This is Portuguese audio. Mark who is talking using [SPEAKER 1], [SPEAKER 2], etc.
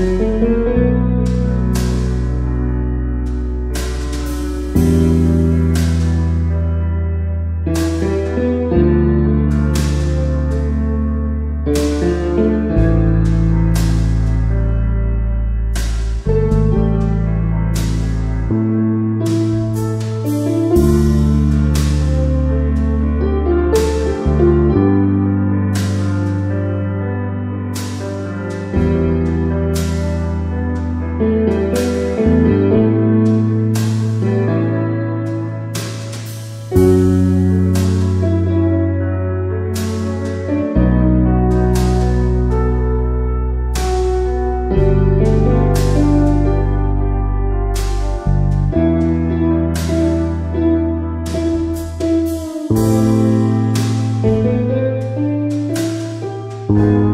[SPEAKER 1] Música Thank you.